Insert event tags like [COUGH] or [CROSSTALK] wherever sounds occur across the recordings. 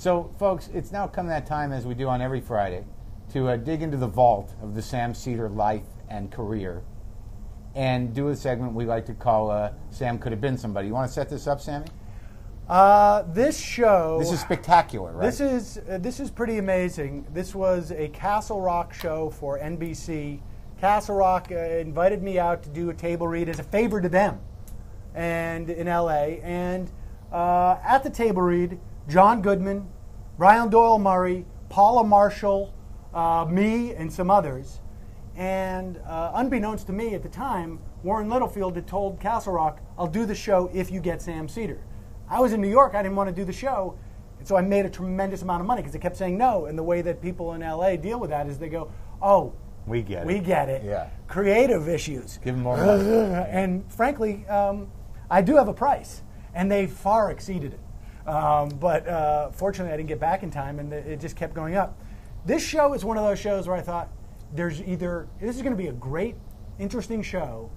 So, folks, it's now come that time, as we do on every Friday, to uh, dig into the vault of the Sam Seder life and career and do a segment we like to call uh, Sam Could Have Been Somebody. You want to set this up, Sammy? Uh, this show. This is spectacular, right? This is uh, this is pretty amazing. This was a Castle Rock show for NBC. Castle Rock uh, invited me out to do a table read as a favor to them, and in LA. And uh, at the table read, John Goodman, Brian Doyle Murray, Paula Marshall, uh, me, and some others. And uh, unbeknownst to me at the time, Warren Littlefield had told Castle Rock, "I'll do the show if you get Sam Seder." I was in New York. I didn't want to do the show. And so I made a tremendous amount of money because they kept saying no. And the way that people in LA deal with that is they go, oh, we get it. we get it. Yeah. Creative issues. Give them more [LAUGHS] money. and frankly, um, I do have a price. And they far exceeded it. Um, but uh, fortunately, I didn't get back in time and it just kept going up. This show is one of those shows where I thought, there's either, this is going to be a great, interesting show,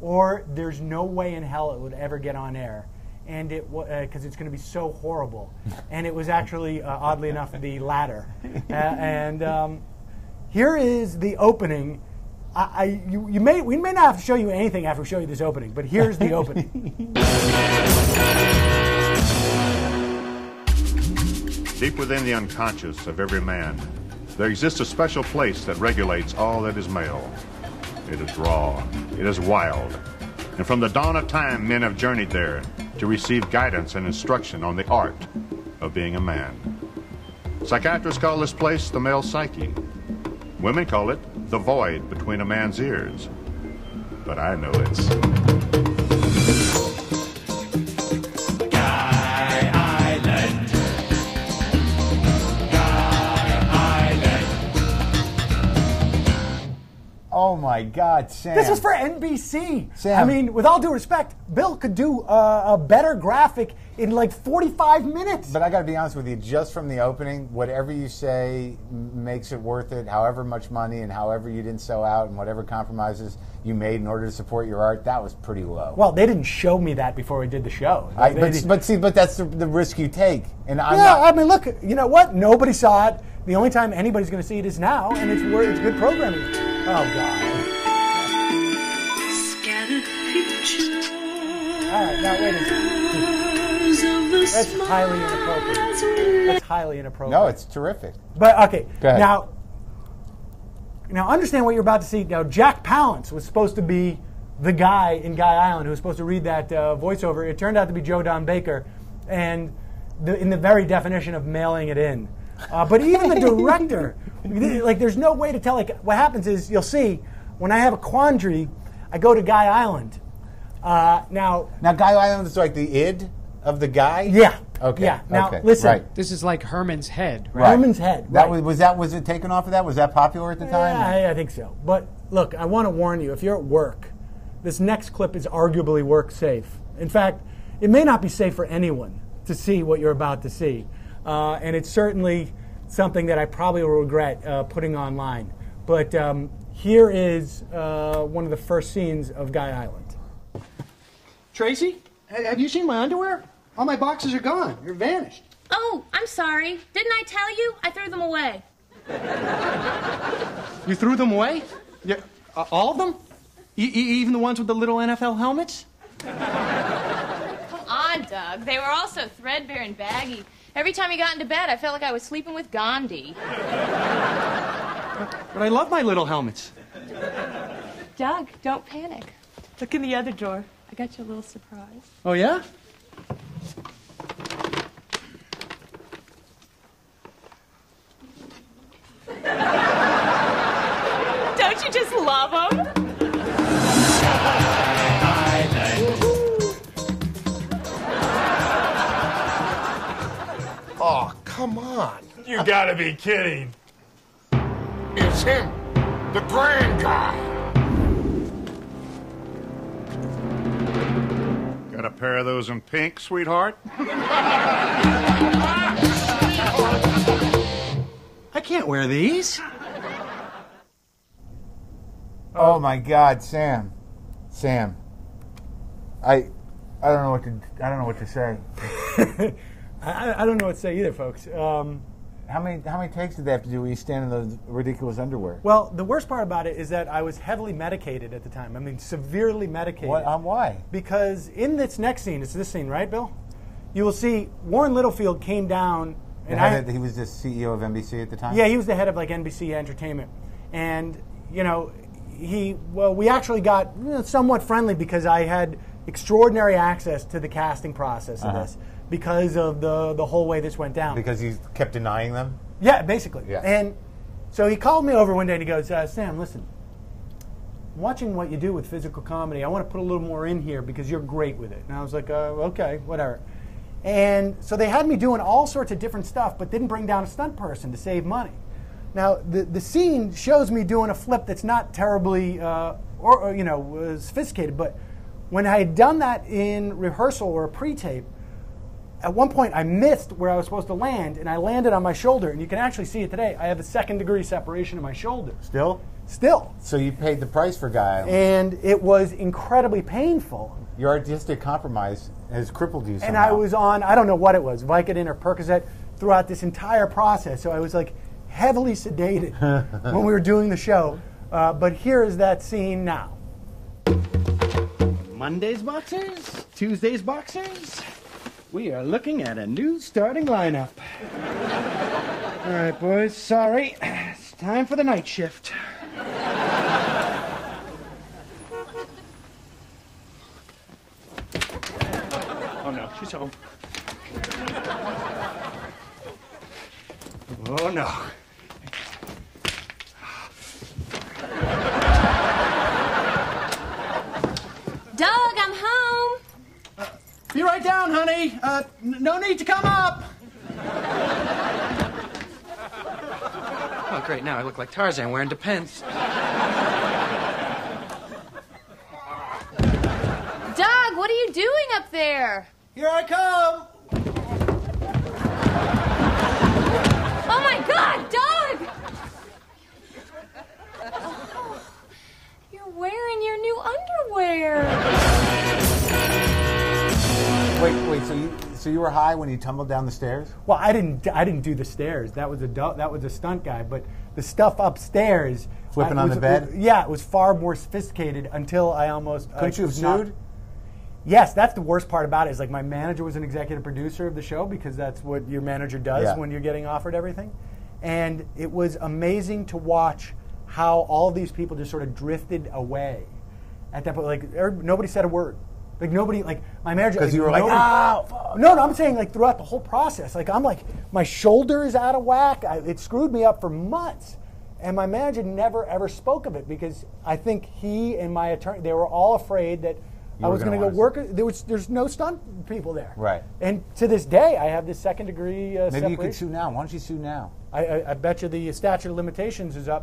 or there's no way in hell it would ever get on air. And it because uh, it's going to be so horrible. [LAUGHS] And it was actually uh, oddly enough the latter. Uh, and um, here is the opening. I, I you, you may we may not have to show you anything after we show you this opening but here's the opening [LAUGHS] Deep within the unconscious of every man, there exists a special place that regulates all that is male. It is raw, it is wild, and from the dawn of time, men have journeyed there to receive guidance and instruction on the art of being a man. Psychiatrists call this place the male psyche. Women call it the void between a man's ears. But I know it's. Oh my God, Sam! this was for NBC Sam. I mean with all due respect Bill could do uh, a better graphic in like 45 minutes But I got to be honest with you. Just from the opening, whatever you say makes it worth it. However much money and however you didn't sell out, and whatever compromises you made in order to support your art, that was pretty low. well they didn't show me that before we did the show I, but, but see, but that's the, the risk you take, and I'm yeah, not. I mean, look, you know what? Nobody saw it. The only time anybody's going to see it is now, and it's it's good programming. Oh God! Scattered pictures All right, now wait a second. That's highly inappropriate. That's highly inappropriate. no, it's terrific. But okay, Go ahead. now, now understand what you're about to see. Now, Jack Palance was supposed to be the guy in Guy Island who was supposed to read that uh, voiceover. It turned out to be Joe Don Baker, and the, in the very definition of mailing it in. Uh, but even the [LAUGHS] director, like, there's no way to tell. Like, what happens is you'll see when I have a quandary, I go to Guy Island. Uh, now, Now, Guy Island is like the id of the guy. yeah, Okay. yeah. Now, okay, listen, Right. This is like Herman's head, right? right. Herman's head. That was, was that was it taken off of that? Was that popular at the time? Yeah, I, I think so. But look, I want to warn you if you're at work, this next clip is arguably work safe. In fact, it may not be safe for anyone to see what you're about to see. Uh, and it's certainly something that I probably will regret uh, putting online. But um, here is uh, one of the first scenes of Guy Island. Tracy, have you seen my underwear? All my boxes are gone. They're vanished. Oh, I'm sorry. Didn't I tell you? I threw them away. [LAUGHS] You threw them away? Yeah, uh, all of them? E- e- even the ones with the little NFL helmets? [LAUGHS] Come on, Doug. They were also threadbare and baggy. Every time he got into bed, I felt like I was sleeping with Gandhi. But I love my little helmets. Doug, don't panic. Look in the other drawer. I got you a little surprise. Oh, yeah? Come on. You gotta be kidding. It's him, the grand guy. Got a pair of those in pink, sweetheart? I can't wear these. Oh my God, Sam, Sam. I, I don't know what to. I don't know what to say. [LAUGHS] I, I don't know what to say either, folks. Um, How many how many takes did they have to do when you stand in those ridiculous underwear? well, the worst part about it is that I was heavily medicated at the time. I mean, severely medicated. What? Um, why? Because in this next scene, it's this scene, right, Bill? You will see Warren Littlefield came down, and I, of- he was the CEO of NBC at the time. Yeah, he was the head of like NBC Entertainment, and you know, he well, we actually got somewhat friendly because I had extraordinary access to the casting process of Uh-huh. this because of the the whole way this went down. because he kept denying them. yeah, basically. Yeah. And so he called me over one day and he goes, uh, "Sam, listen." Watching what you do with physical comedy, I want to put a little more in here because you're great with it. And I was like, uh, okay, whatever. And so they had me doing all sorts of different stuff, but didn't bring down a stunt person to save money. Now, the, the scene shows me doing a flip that's not terribly, uh, or, or, you know, uh, sophisticated, but when I had done that in rehearsal or a pre-tape, at one point I missed where I was supposed to land, and I landed on my shoulder, and you can actually see it today. I have a second degree separation in my shoulder. Still. Still. So you paid the price for Guy Island. And it was incredibly painful. Your artistic compromise has crippled you. And. I was on, I don't know what it was, Vicodin or Percocet throughout this entire process. So I was like heavily sedated [LAUGHS] when we were doing the show. Uh, but here is that scene now. Monday's boxers, Tuesday's boxers. We are looking at a new starting lineup. All right, boys, sorry. It's time for the night shift. Oh no, she's home. Oh no. Doug, I'm home. Be right down, honey. Uh, n- no need to come up. Oh, great. Now I look like Tarzan wearing depends. Doug, what are you doing up there? Here I come. Were high when you tumbled down the stairs? Well, I didn't, I didn't do the stairs. That was a, that was a stunt guy. But the stuff upstairs, Flipping I- on was- the bed? Yeah, it was far more sophisticated until I almost. Uh, Couldn't you have was sued? Yes, that's the worst part about it. Is like my manager was an executive producer of the show because that's what your manager does Yeah. when you're getting offered everything. And it was amazing to watch how all these people just sort of drifted away at that point. Like every- nobody said a word. Like nobody, like my manager. 'Cause you were like, nobody- "Ah, fuck." No, no, I'm saying like throughout the whole process. Like I'm like my shoulder is out of whack. I, it screwed me up for months. And my manager never ever spoke of it because I think he and my attorney they were all afraid that You I was going gonna go work. There was there's no stunt people there. Right. And to this day, I have this second degree uh, Maybe you could sue now. Why don't you sue now? I, I, I bet you the statute of limitations is up